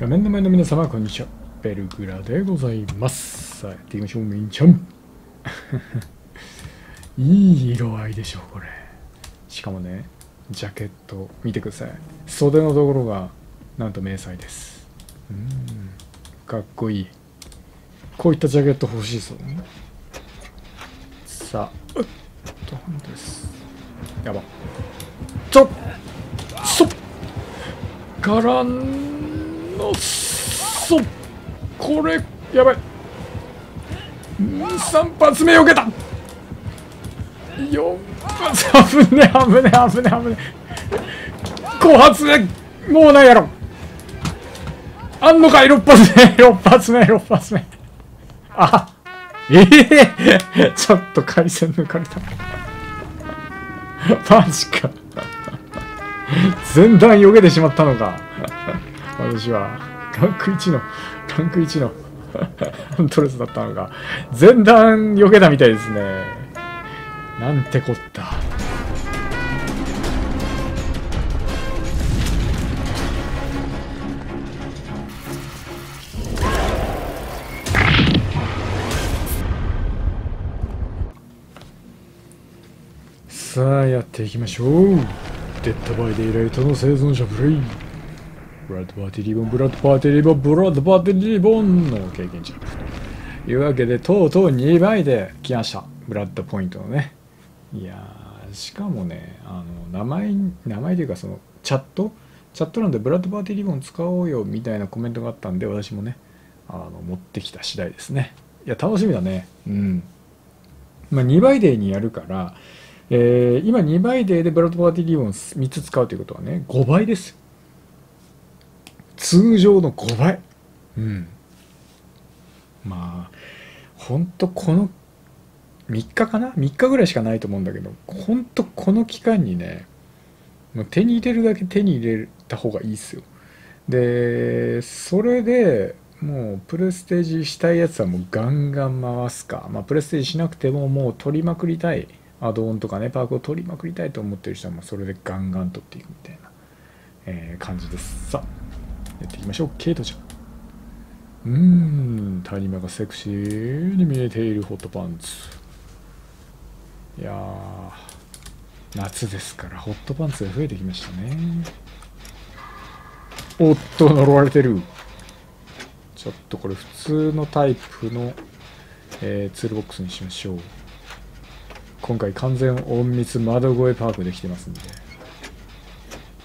画面の前の皆様、こんにちは。ベルグラでございます。さあ、やっていきましょう、みんちゃん。いい色合いでしょ、これ。しかもね、ジャケット、見てください。袖のところが、なんと迷彩です。うん、かっこいい。こういったジャケット欲しいそうね。さあ、うっと、本当です。やば。ちょっそっからのそこれやばい。3発目避けた。4発危ね危ね危ね危ね5発目もうないやろ。あんのかい6発目 6発目6発目。あええ。ちょっと回線抜かれた。マジか。前段避けてしまったのか。私はランク1のランク1の ハントレスだったのか前段避けたみたいですね。なんてこった。さあやっていきましょう。 Dead by Daylight の生存者プレイブラッドパーティーリボンブラッドパーティーリボンブラッドパーティーリボンの経験値。というわけでとうとう2倍で来ました。ブラッドポイントのね。いやーしかもねあの名前名前というかそのチャットチャット欄でブラッドパーティーリボン使おうよみたいなコメントがあったんで私もねあの持ってきた次第ですねいや楽しみだね。うん。まあ2倍デーにやるからえー今2倍デーでブラッドパーティーリボン3つ使うということはね5倍です通常の5倍。うん。まあ。ほんとこの3日かな？3日ぐらいしかないと思うんだけどほんとこの期間にねもう手に入れるだけ手に入れた方がいいっすよ。でそれでもうプレステージしたいやつはもうガンガン回すか。まあプレステージしなくてももう取りまくりたい。アドオンとかねパークを取りまくりたいと思ってる人はもうそれでガンガン取っていくみたいな、えー感じです。さあやっていきましょう。ケイトちゃん。うーん。谷間がセクシーに見えているホットパンツ。いやー夏ですからホットパンツが増えてきましたね。おっと呪われてる。ちょっとこれ普通のタイプの、えーツールボックスにしましょう。今回完全隠密窓越えパークできてますんで。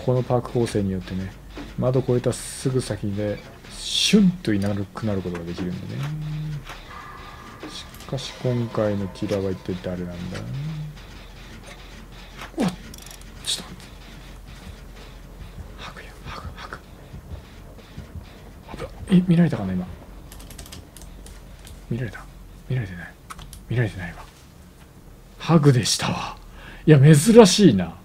このパーク構成によってね窓越えたすぐ先でシュンといなくなることができるんでね。しかし今回のキラーは一体誰なんだ？おっちょっと吐くよ吐く吐く危え見られたかな今？見られた？見られてない。見られてないわ。ハグでしたわ。いや珍しいな。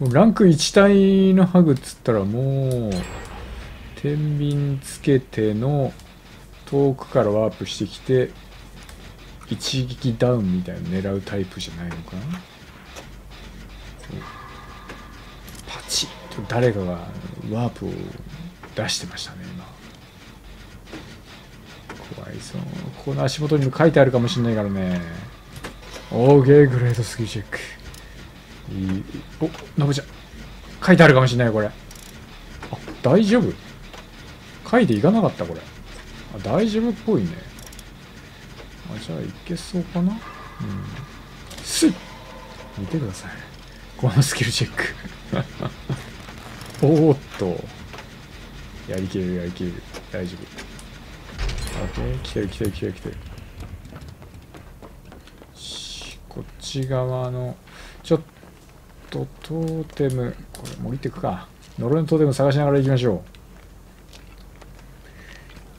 ランク1体のハグっつったらもう天秤つけての遠くからワープしてきて一撃ダウンみたいな狙うタイプじゃないのかな？パチッと誰かがワープを出してましたね今。怖いそうこの足元にも書いてあるかもしれないからね。OK グレートスキーチェック。おノブちゃん。書いてあるかもしれないこれ。あ大丈夫？書いていかなかったこれ。あ大丈夫っぽいね。あじゃあいけそうかな？うん。すい見てください。このスキルチェック。おーっと。やりきれるやりきれる。大丈夫。OK 来てる来てる来てる来てる。こっち側のちょっとトーテムこれもう行ってくか。呪いのトーテム探しながら行きましょ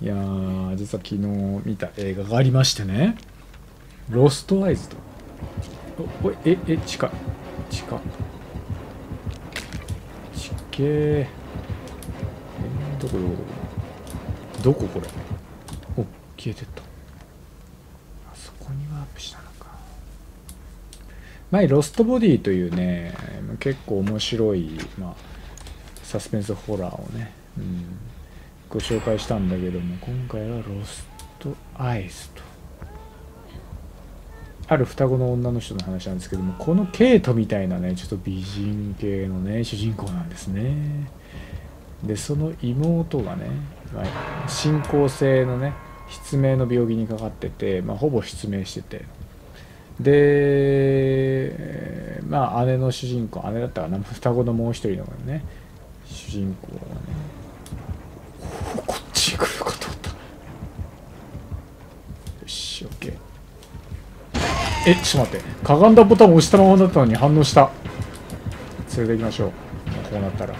う。いやー実は昨日見た映画がありましてね。ロストアイズとおおいええ近い近いちっけーえどこどこどこどここれお消えてったあそこにワープしたのか前ロストボディというね結構面白い、まあ、サスペンスホラーをね、うん、ご紹介したんだけども今回はロストアイズと。ある双子の女の人の話なんですけどもこのケイトみたいなねちょっと美人系のね主人公なんですね。でその妹がね、まあ、進行性のね失明の病気にかかってて、まあ、ほぼ失明してて。でまあ姉の主人公姉だったかな双子のもう一人のね主人公がねこっちに来るかと思った。よし OK えちょっと待って。かがんだボタンを押したままだったのに反応した。連れて行きましょう。こうなったら。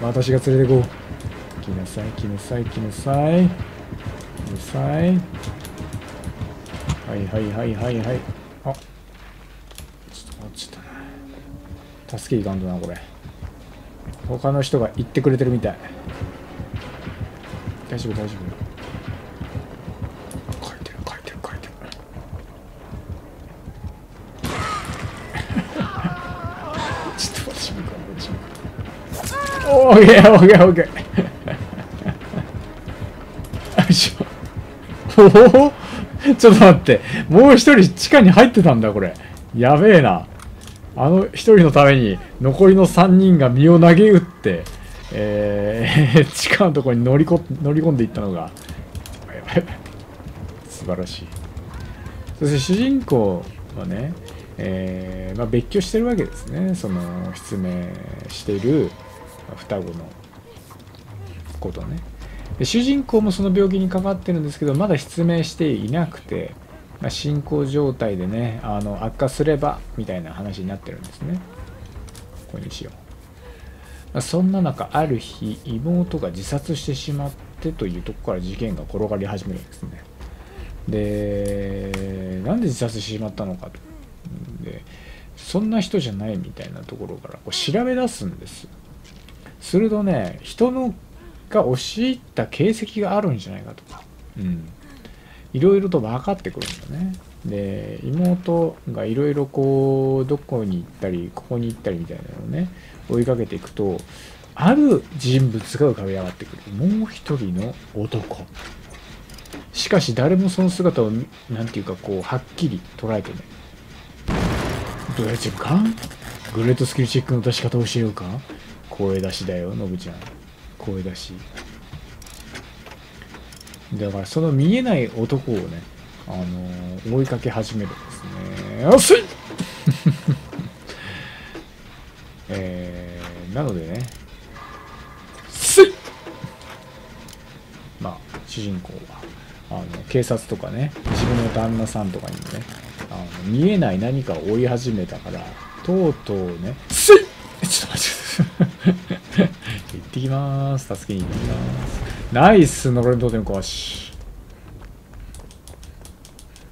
私が連れて行こう。来なさい来なさい来なさい。来なさい。はいはいはいはいはい。あ。ちょっと待って。たな助けいかんとなこれ。他の人が言ってくれてるみたい。大丈夫大丈夫。書いてる書いてる書いてる。ちょっと私向かう私向かうオーケーオーケーオーケーよいしょ。おお ちょっと待って。もう一人地下に入ってたんだ、これ。やべえな。あの一人のために残りの3人が身を投げ打って、えー、地下のところに乗りこ乗り込んでいったのが、素晴らしい。そして主人公はね、えーまあ、別居してるわけですね。その失明している双子のことね。で主人公もその病気にかかってるんですけどまだ失明していなくて、まあ、進行状態でねあの悪化すればみたいな話になってるんですね。ここにしよう、まあ、そんな中ある日妹が自殺してしまってというとこから事件が転がり始めるんですね。でなんで自殺してしまったのかと。でそんな人じゃないみたいなところからこう調べ出すんです。するとね人のが押し入った形跡があるんじゃないかとか、うん、いろいろと分かってくるんだね。で妹がいろいろこうどこに行ったりここに行ったりみたいなのをね追いかけていくとある人物が浮かび上がってくる。もう一人の男。しかし誰もその姿を何て言うかこうはっきり捉えてねどうやっちゃうか？グレートスキルチェックの出し方を教えようか？声出しだよノブちゃん声だし。だからその見えない男をね、あのー、追いかけ始めるんですね。熱い！えー、なのでね、すいまあ、主人公は、あの、警察とかね、自分の旦那さんとかにもね、あの見えない何かを追い始めたから、とうとうね、すいちょっと待って行ってきます。助けに行ってきます。ナイス呪いのトーテム壊し。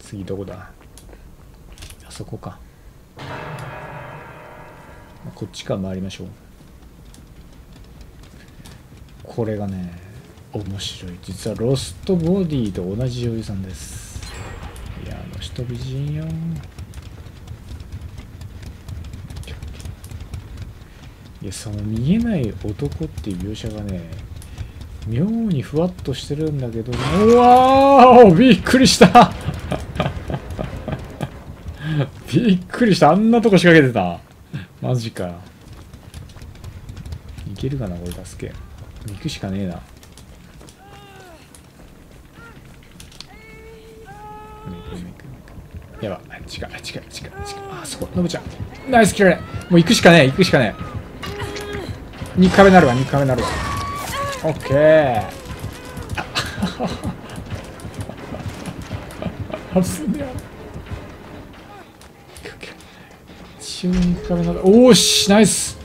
次どこだ？あそこか。こっちから回りましょう。これがね、面白い。実はロストボディと同じ女優さんです。いや、あの人美人よ。いやその見えない男っていう描写がね妙にふわっとしてるんだけどうわーびっくりした。びっくりした。あんなとこ仕掛けてた。マジか。いけるかなこれ助け。行くしかねえな。やば違う違う違う違うあそこ。ノブちゃん。ナイスキルもう行くしかねえ行くしかねえ。2回目なるわ2回目なるわ。オッケー外んねや一応2回目なる。おーしナイス。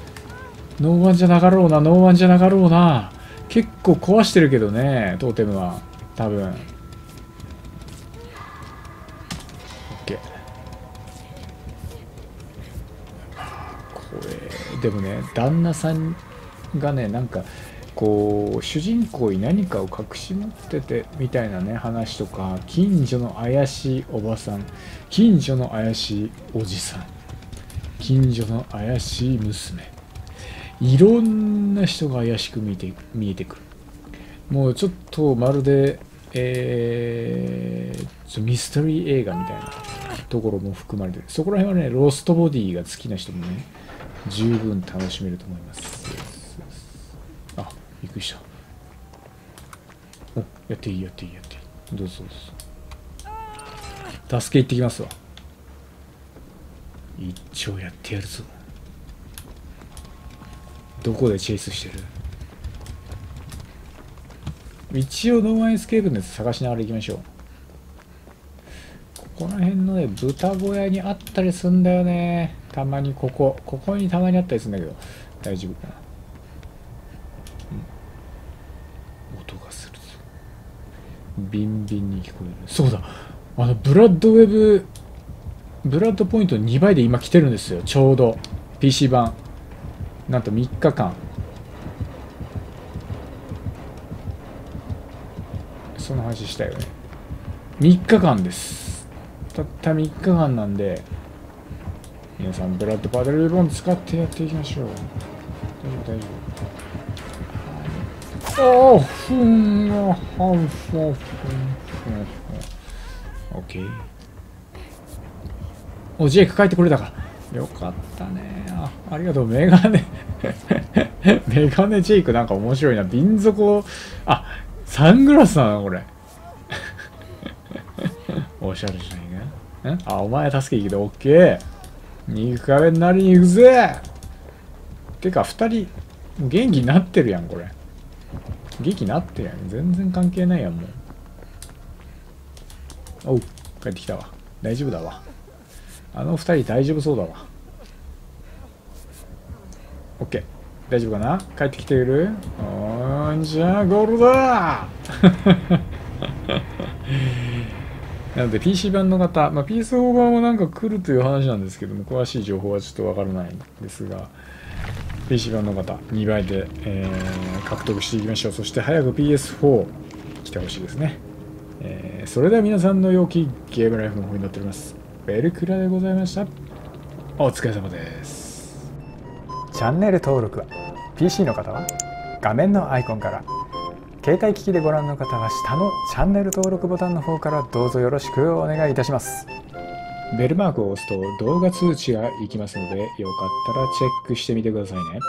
No One じゃなかろうな No One じゃなかろうな。結構壊してるけどねトーテムは。多分。オッケーこれでもね旦那さんがねなんかこう主人公に何かを隠し持っててみたいなね話とか近所の怪しいおばさん近所の怪しいおじさん近所の怪しい娘いろんな人が怪しく見えて見えてくる。もうちょっとまるでえー、ミステリー映画みたいなところも含まれてる。そこら辺はねロストボディが好きな人もね十分楽しめると思います。くりした。おやっていいやっていいやっていい。どうぞどうぞ。助け行ってきますわ。一丁やってやるぞ。どこでチェイスしてる？一応 No One Escape のやつ探しながら行きましょう。ここら辺のね豚小屋にあったりすんだよね。たまにここ。ここにたまにあったりするんだけど。大丈夫かな、うん、音がするぞビンビンに聞こえる。そうだ。あのブラッドウェブブラッドポイント2倍で今来てるんですよちょうど。PC 版。なんと3日間。その話したよね。3日間です。たった3日間なんで皆さんブラッドパドルボン使ってやっていきましょう。大丈夫大丈夫。おおふんおふんふんふんオッケーおジェイク帰ってくれたか。よかったね。あありがとう。メガネ。メガネジェイクなんか面白いな。瓶底あサングラスなのこれ。おしゃれじゃないか。あお前助け行けて。オッケー肉壁になりに行くぜ。てか二人元気になってるやんこれ元気になってやん。全然関係ないやんもう。おう帰ってきたわ。大丈夫だわ。あの二人大丈夫そうだわ。オッケー。大丈夫かな？帰ってきている？おーじゃあゴールだ。なので PC 版の方、まあ、PS4 版もなんか来るという話なんですけども詳しい情報はちょっとわからないんですが PC 版の方2倍で、えー、獲得していきましょう。そして早く PS4 来てほしいですね、えー、それでは皆さんの良きゲームライフの方になっております。ベルクラでございました。お疲れ様です。チャンネル登録は PC の方は画面のアイコンから携帯機器でご覧の方は下のチャンネル登録ボタンの方からどうぞよろしくお願いいたします。ベルマークを押すと動画通知が行きますのでよかったらチェックしてみてくださいね。